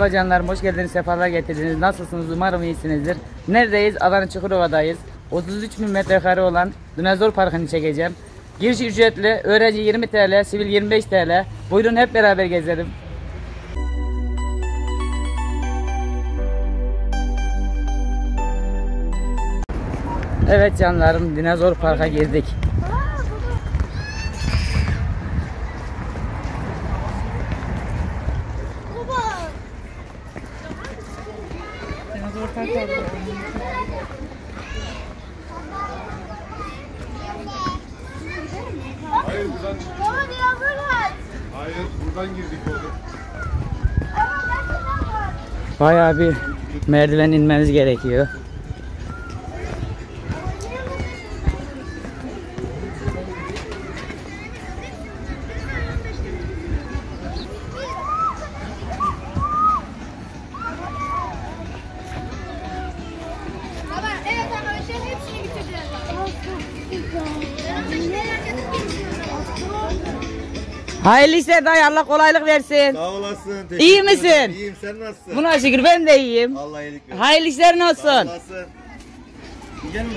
Merhaba canlarım, hoş geldiniz, sefalar getirdiniz. Nasılsınız? Umarım iyisinizdir. Neredeyiz? Adana Çukurova'dayız. 33 bin metrekare olan Dinozor Parkı'nı çekeceğim. Giriş ücretli, öğrenci 20 TL, sivil 25 TL. Buyurun hep beraber gezelim. Evet canlarım, Dinozor Park'a girdik. Hayır buradan Baba dinozor var. Hayır buradan girdik oğlum. Ama ben dinozor. Bayağı bir merdiven inmeniz gerekiyor. Hayırlı işler dayı Allah kolaylık versin. Sağ olasın. teşekkür İyi ederim. misin? İyiyim sen nasılsın? Buna şükür ben de iyiyim. Allah iyilik versin. Hayırlı işlerin Sağ olsun. olasın. Gel mi?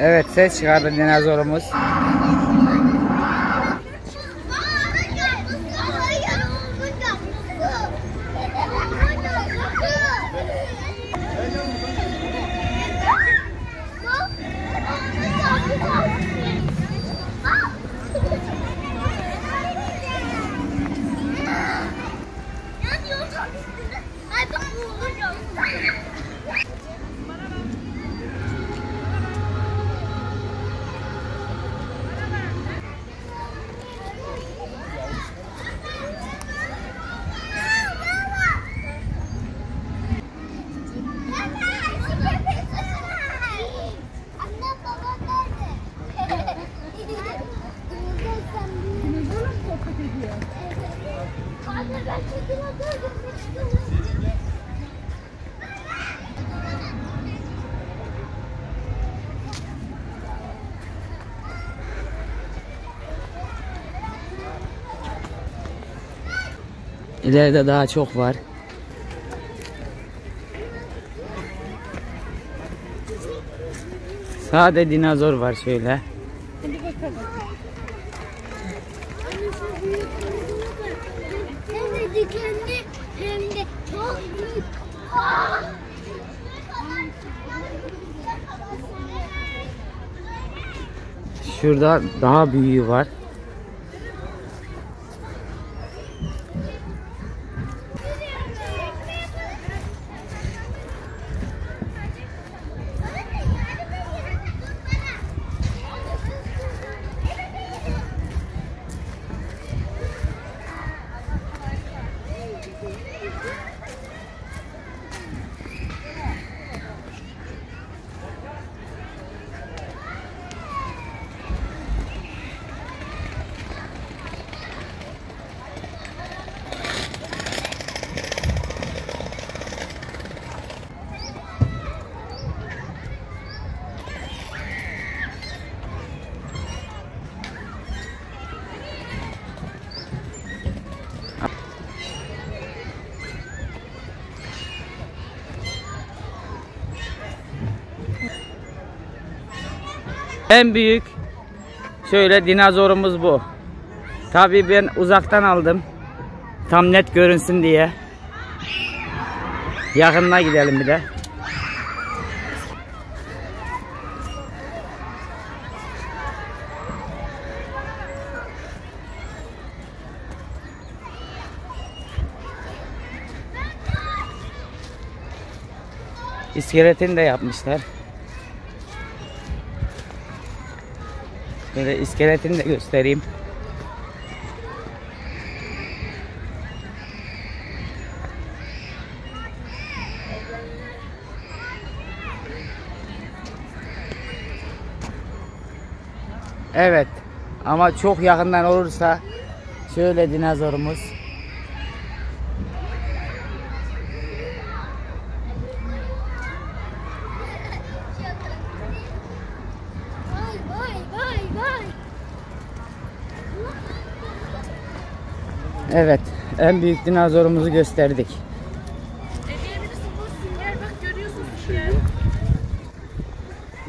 Evet ses çıkardı dinozorumuz. İleride daha çok var. Sade dinozor var şöyle. Büyük. Şurada daha büyüğü var. En büyük şöyle dinozorumuz bu. Tabii ben uzaktan aldım. Tam net görünsün diye. Yakınına gidelim bir de. İskeletini de yapmışlar. Böyle iskeletini de göstereyim. Evet. Ama çok yakından olursa şöyle dinozorumuz Evet. En büyük dinozorumuzu gösterdik.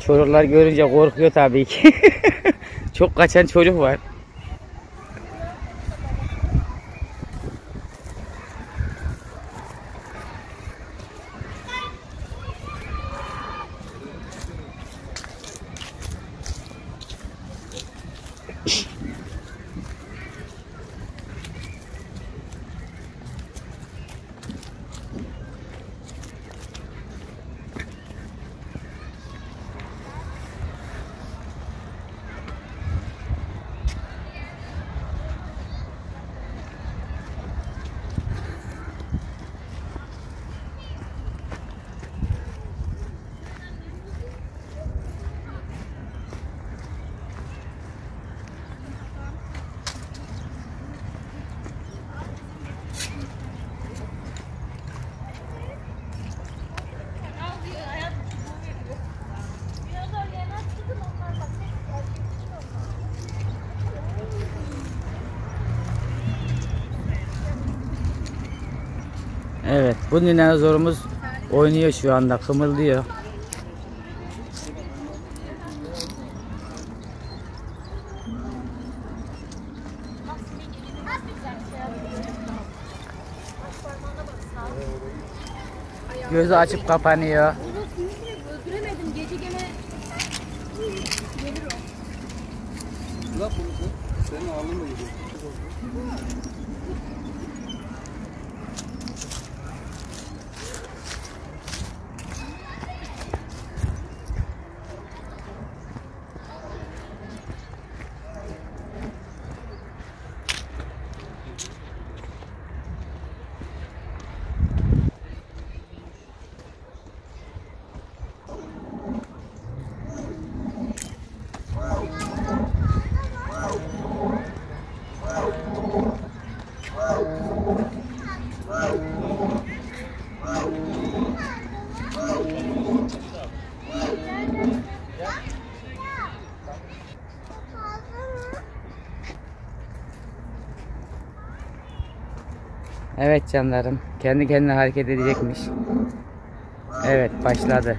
Çocuklar görünce korkuyor tabii ki. Çok kaçan çocuk var. Bu dinozorumuz oynuyor şu anda. Kımıldıyor. Gözü açıp kapanıyor. Öldüremedim gece gene. Gelir o. Senin ağlın mı Evet canlarım. Kendi kendine hareket edecekmiş. Evet başladı.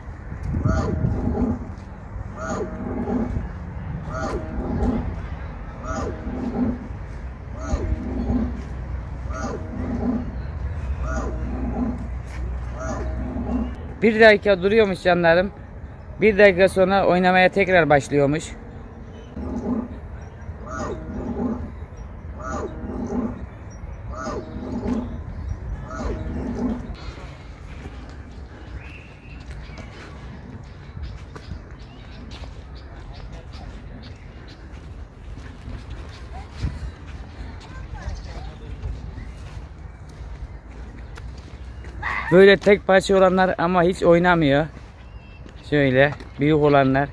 Bir dakika duruyormuş canlarım. Bir dakika sonra oynamaya tekrar başlıyormuş. Böyle tek parça olanlar ama hiç oynamıyor. Şöyle büyük olanlar.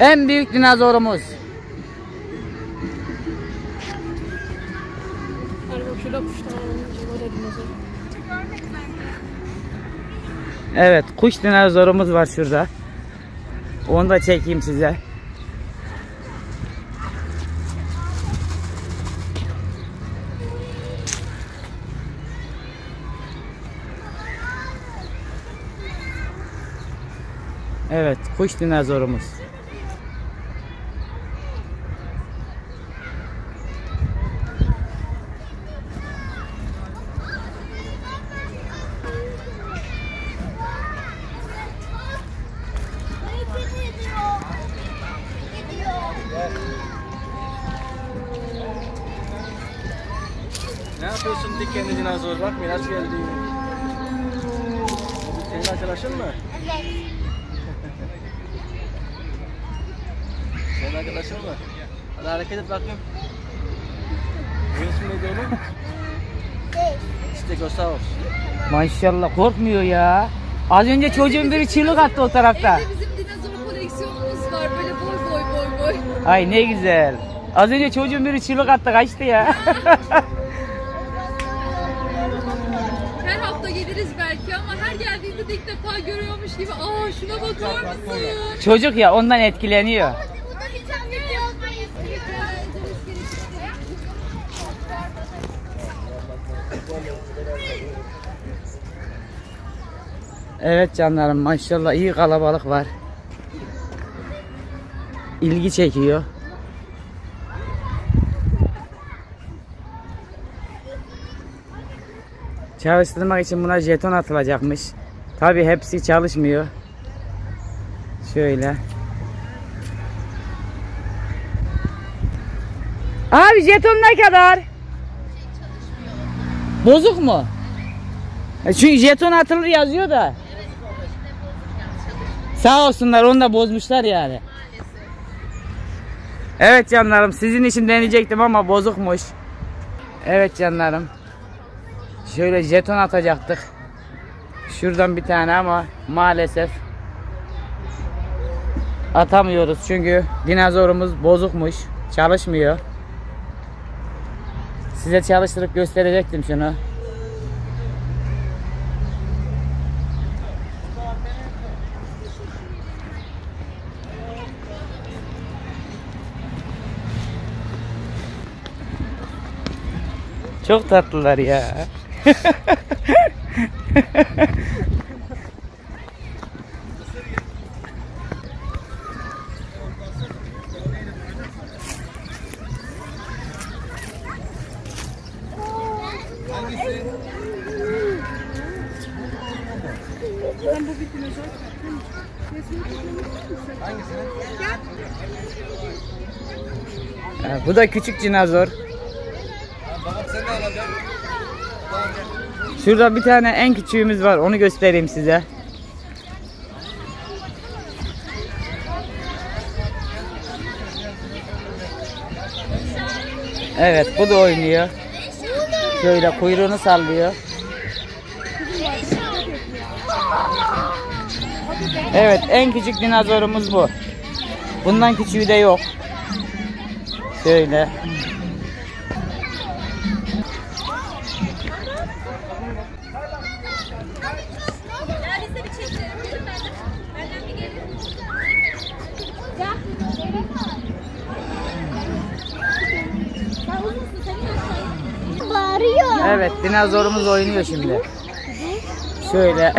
En büyük dinozorumuz. Evet kuş dinozorumuz var şurada. Onu da çekeyim size. Evet, kuş dinozorumuz. Gidiyor. Gidiyor. Ne yapıyorsun dikenli dinozor? Bak Miraç geldi. Senin arkadaşın mı? Evet. Senin arkadaşın mı? Hadi hareket et bakayım. İsmi neydi oğlum? Stegosaurus. Maşallah korkmuyor ya. Az önce çocuğun biri çığlık attı o tarafta. Evde bizim dinozor koleksiyonumuz var. Böyle boy boy boy boy. Ay ne güzel. Az önce çocuğun biri çığlık attı kaçtı ya. Her hafta geliriz belki ama her geldiğimde de ilk defa görüyormuş gibi. Aa şuna bakar mısın? Çocuk ya ondan etkileniyor. Bu da bir tane video olmayı Evet canlarım maşallah iyi kalabalık var. İlgi çekiyor. Çalıştırmak için buna jeton atılacakmış. Tabi hepsi çalışmıyor. Şöyle. Abi jeton ne kadar? Bozuk mu? E Çünkü jeton atılır yazıyor da. Sağ olsunlar onu da bozmuşlar yani. Evet canlarım sizin için deneyecektim ama bozukmuş. Evet canlarım. Şöyle jeton atacaktık. Şuradan bir tane ama maalesef atamıyoruz çünkü dinozorumuz bozukmuş. Çalışmıyor. Size çalıştırıp gösterecektim şunu. Çok tatlılar ya. Bu da küçük dinozor. Babam sen ne alacaksın? Şurada bir tane en küçüğümüz var. Onu göstereyim size. Evet bu da oynuyor. Şöyle kuyruğunu sallıyor. Evet en küçük dinozorumuz bu. Bundan küçüğü de yok. Şöyle. Ya biz de bir çekelim. Buyurun benden. Benden bir gelin. Sen uzunsun senin aşağıya. Bağırıyor. Evet dinozorumuz oynuyor şimdi. Şöyle.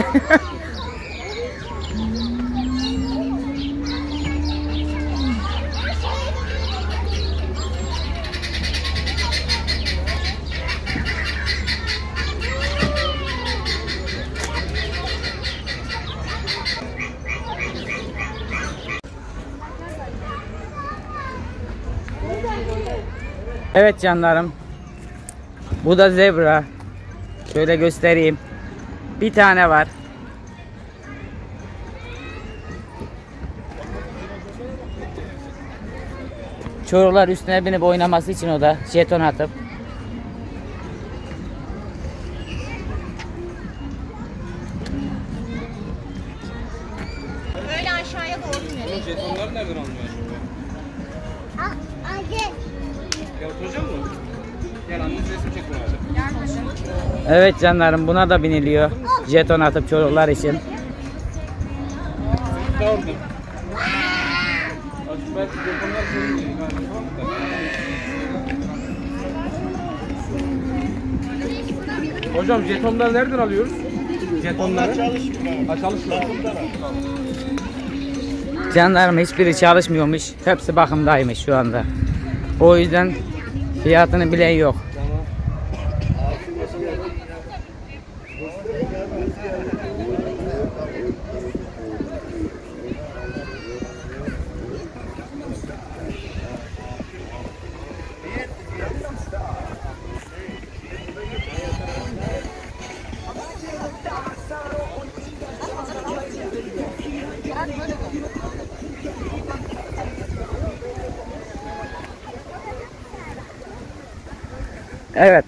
Evet canlarım. Bu da zebra. Şöyle göstereyim. Bir tane var. Çocuklar üstüne binip oynaması için o da jeton atıp. Evet canlarım buna da biniliyor. Jeton atıp çocuklar için. Hocam jetonları nereden alıyoruz? Jetonları. Onlar çalışmıyor. Ha çalışmıyor. Canlarım hiçbiri çalışmıyormuş. Hepsi bakımdaymış şu anda. O yüzden fiyatını bilen yok.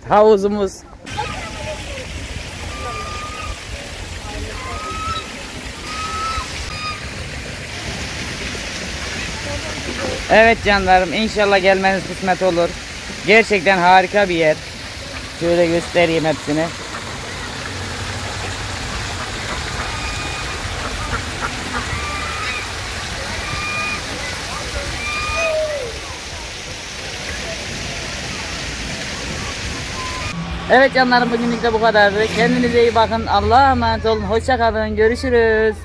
Havuzumuz. Evet canlarım inşallah gelmeniz kısmet olur. Gerçekten harika bir yer. Şöyle göstereyim hepsini. Evet canlarım bugünlük de bu kadardı. Kendinize iyi bakın. Allah'a emanet olun. Hoşça kalın. Görüşürüz.